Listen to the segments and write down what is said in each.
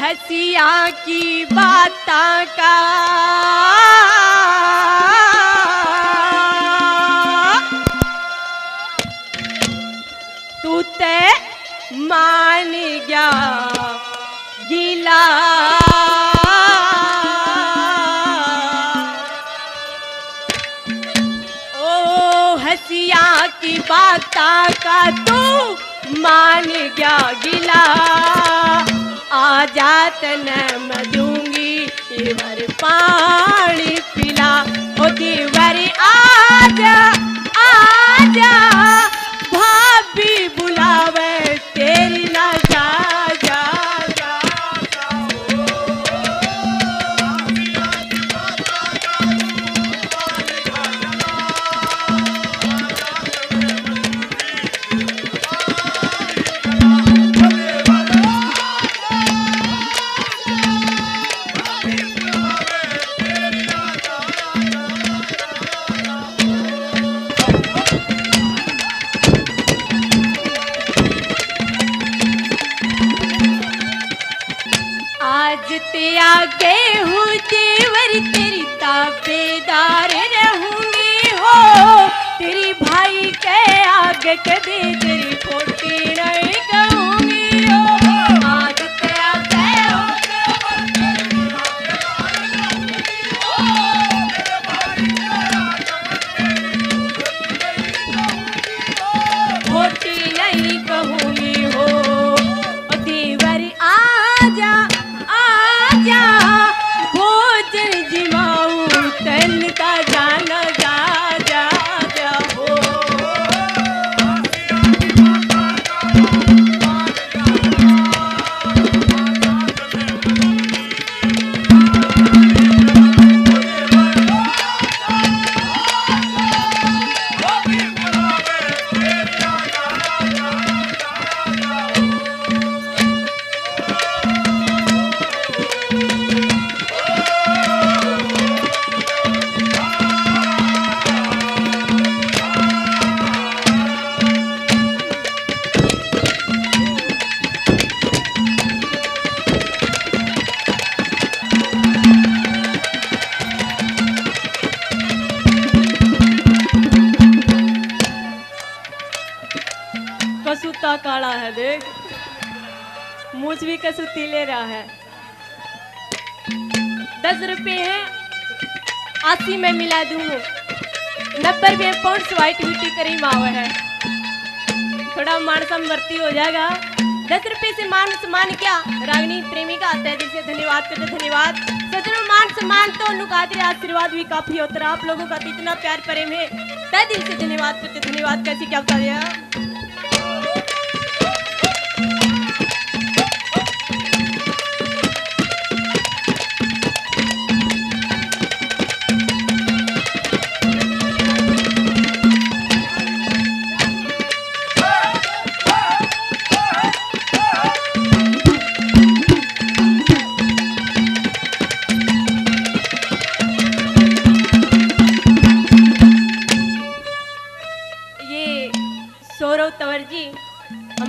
हसिया की बाता का हसिया की बाता का तू मान गया गिला। आ जात न मजूँगी इवर पानी पिला। ओ दीवर आजा आजा आज ते आगे हूँ देवर तेरी ताबेदार रहूँगी। हो, तेरी भाई के आगे कभी तेरी खोटी कसूता काला है, देख। मूछ भी कसूती ले रहा है। दस रुपए है, अस्सी में मिला दूँ। नब्बे रुपये पाउंड व्हाइट ब्यूटी करीम आवा है। थोड़ा मान समवर्ती हो जाएगा। दस रुपए से मान सम्मान क्या। रागनी प्रेमिका आता है दिल से धन्यवाद करते धन्यवाद। सजनों, मान सम्मान तो नुकाते आशीर्वाद भी काफ़ी होता है आप लोगों का तो इतना प्यार प्रेम है। तय दिल से धन्यवाद करते धन्यवाद। कैसे क्या बता दिया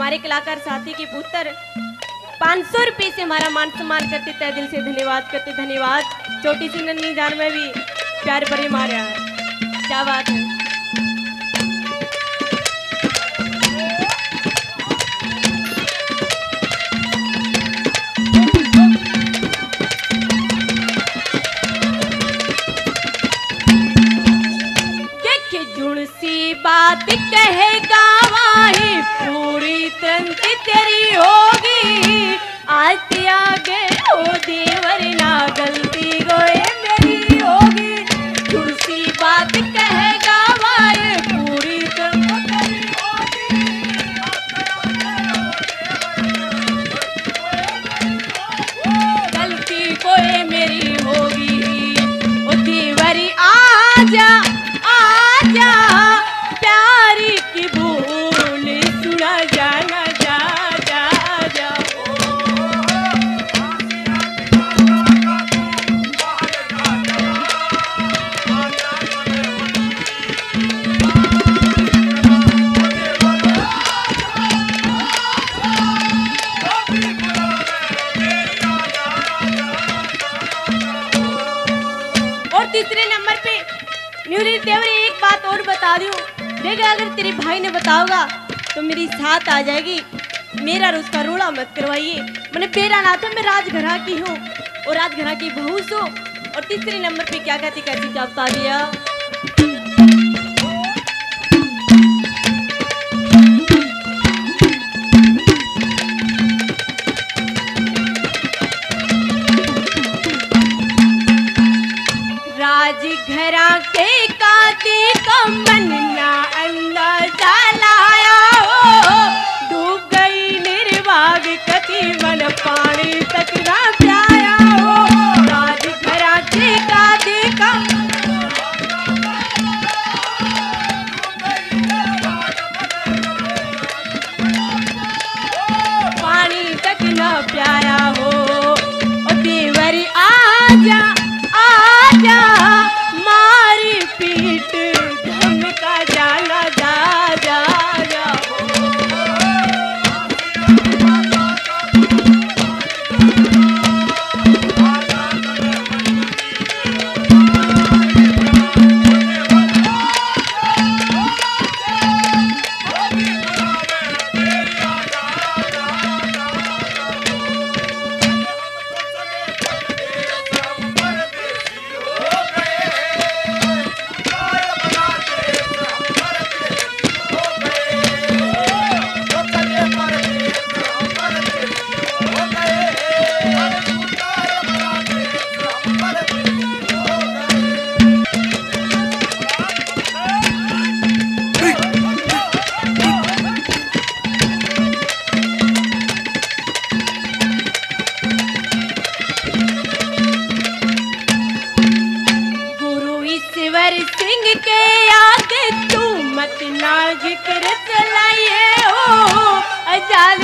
हमारे कलाकार साथी के पुत्र पाँच सौ रुपये से हमारा मान सम्मान करते तय दिल से धन्यवाद करते धन्यवाद। छोटी सी नन्ही जान में भी प्यार भरे मारे क्या बात है? सी बात कहेगा वही पूरी तंत्र तेरी होगी। आज आगे हो देवर ना न्यूरी देवरी एक बात और बता दूँ। देख, अगर तेरे भाई ने बताओगा तो मेरी साथ आ जाएगी। मेरा और उसका रोड़ा मत करवाइए। मैंने बेरा ना था मैं राजघरा की हूँ, और राजघरा की बहू सो। और तीसरे नंबर पे क्या कहती क्या बता दिया। राजघरा के काती कमन ना अंदाज़ा लाल जिक्र चलाइए हो अजाल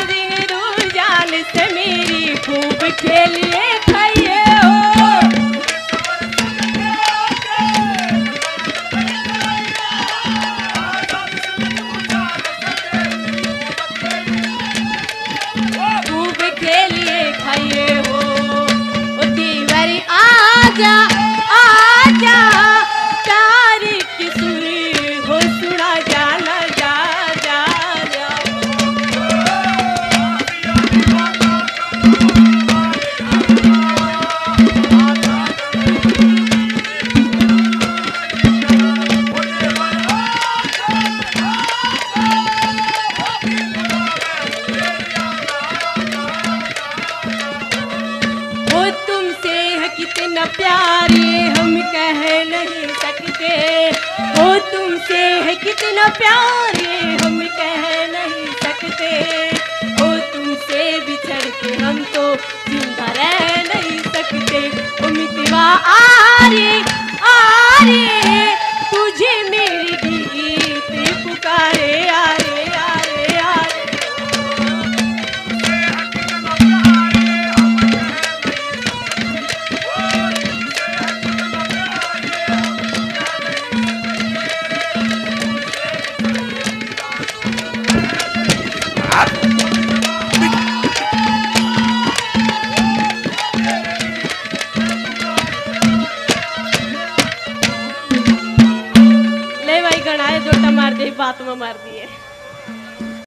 कितना प्यारे हम कह नहीं सकते। ले भाई